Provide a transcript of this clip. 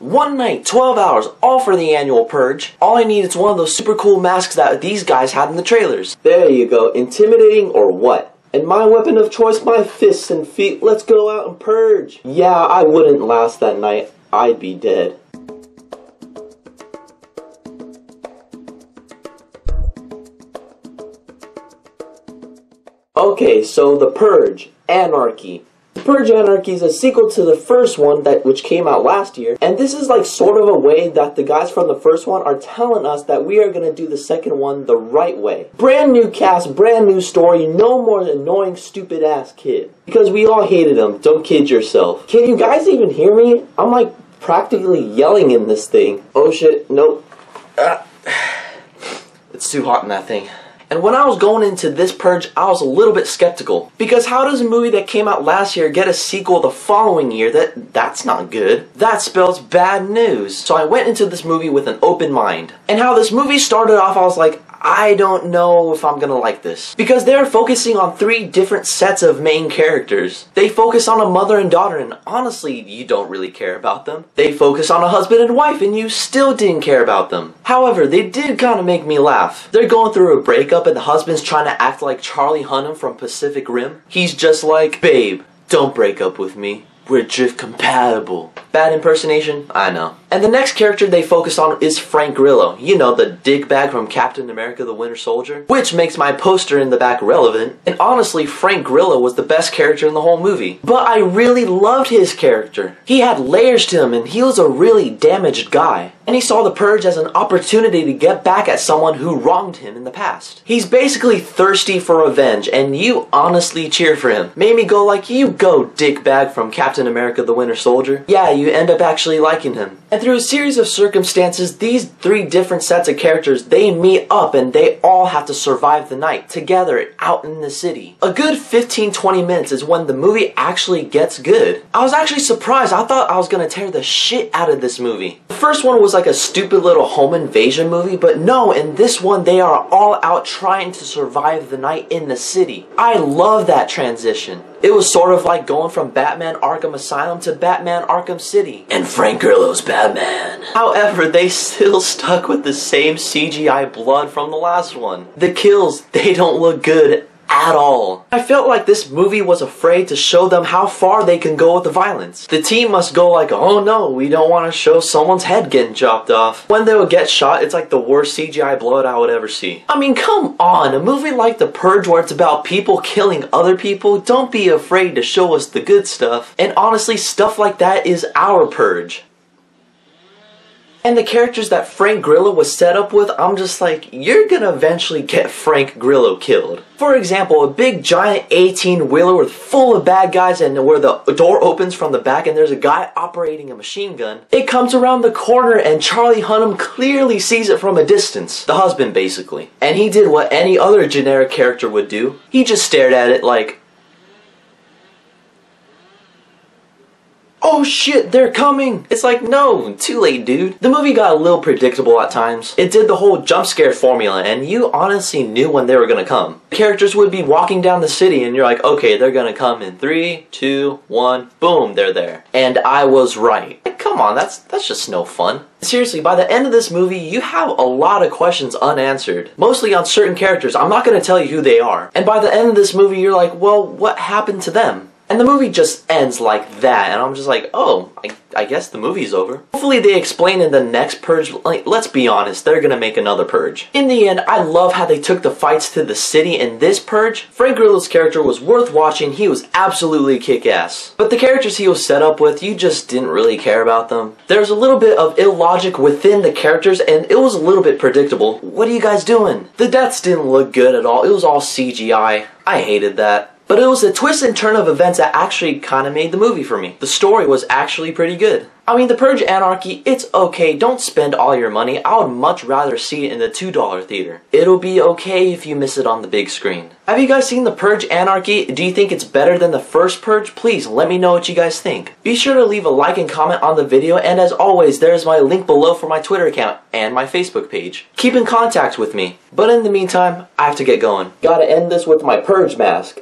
One night, 12 hours, all for the annual purge. All I need is one of those super cool masks that these guys had in the trailers. There you go, intimidating or what? And my weapon of choice, my fists and feet. Let's go out and purge. Yeah, I wouldn't last that night. I'd be dead. Okay, so The Purge, Anarchy. Purge Anarchy is a sequel to the first one that which came out last year, and this is like sort of a way that the guys from the first one are telling us that we are gonna do the second one the right way. Brand new cast, brand new story, no more annoying stupid ass kid. Because we all hated him, don't kid yourself. Can you guys even hear me? I'm like practically yelling in this thing. Oh shit, nope. Ah. It's too hot in that thing. And when I was going into this purge, I was a little bit skeptical. Because how does a movie that came out last year get a sequel the following year? That that's not good. That spells bad news. So I went into this movie with an open mind. And how this movie started off, I was like, I don't know if I'm gonna like this. Because they're focusing on three different sets of main characters. They focus on a mother and daughter, and honestly, you don't really care about them. They focus on a husband and wife, and you still didn't care about them. However, they did kind of make me laugh. They're going through a breakup, and the husband's trying to act like Charlie Hunnam from Pacific Rim. He's just like, babe, don't break up with me. We're drift compatible. Bad impersonation? I know. And the next character they focus on is Frank Grillo. You know, the dickbag from Captain America the Winter Soldier. Which makes my poster in the back relevant. And honestly, Frank Grillo was the best character in the whole movie. But I really loved his character. He had layers to him and he was a really damaged guy. And he saw the purge as an opportunity to get back at someone who wronged him in the past. He's basically thirsty for revenge and you honestly cheer for him. Made me go like, you go dickbag from Captain America the Winter Soldier. Yeah, you end up actually liking him. And through a series of circumstances, these three different sets of characters, they meet up and they all have to survive the night together out in the city. A good 15-20 minutes is when the movie actually gets good. I was actually surprised. I thought I was gonna tear the shit out of this movie. The first one was like a stupid little home invasion movie, but no, in this one they are all out trying to survive the night in the city. I love that transition. It was sort of like going from Batman Arkham Asylum to Batman Arkham City. And Frank Grillo's Batman. However, they still stuck with the same CGI blood from the last one. The kills, they don't look good at all. I felt like this movie was afraid to show them how far they can go with the violence. The team must go like, oh no, we don't want to show someone's head getting chopped off. When they would get shot, it's like the worst CGI blood I would ever see. I mean, come on, a movie like The Purge where it's about people killing other people, don't be afraid to show us the good stuff. And honestly, stuff like that is our purge. And the characters that Frank Grillo was set up with, I'm just like, you're gonna eventually get Frank Grillo killed. For example, a big giant 18 wheeler with full of bad guys and where the door opens from the back and there's a guy operating a machine gun. It comes around the corner and Charlie Hunnam clearly sees it from a distance. The husband basically. And he did what any other generic character would do. He just stared at it like, oh shit, they're coming. It's like, no, too late, dude. The movie got a little predictable at times. It did the whole jump scare formula, and you honestly knew when they were gonna come. The characters would be walking down the city, and you're like, okay, they're gonna come in three, two, one, boom, they're there. And I was right. Come on, that's that's just no fun. Seriously, by the end of this movie, you have a lot of questions unanswered. Mostly on certain characters. I'm not gonna tell you who they are. And by the end of this movie, you're like, well, what happened to them? And the movie just ends like that, and I'm just like, oh, I, I guess the movie's over. Hopefully they explain in the next Purge, like, let's be honest, they're gonna make another Purge. In the end, I love how they took the fights to the city in this Purge. Frank Grillo's character was worth watching, he was absolutely kick-ass. But the characters he was set up with, you just didn't really care about them. There's a little bit of illogic within the characters, and it was a little bit predictable. What are you guys doing? The deaths didn't look good at all, it was all CGI. I hated that. But it was the twist and turn of events that actually kind of made the movie for me. The story was actually pretty good. I mean, The Purge Anarchy, it's okay, don't spend all your money. I would much rather see it in the $2 theater. It'll be okay if you miss it on the big screen. Have you guys seen The Purge Anarchy? Do you think it's better than the first Purge? Please let me know what you guys think. Be sure to leave a like and comment on the video, and as always, there's my link below for my Twitter account and my Facebook page. Keep in contact with me. But in the meantime, I have to get going. Gotta end this with my Purge mask.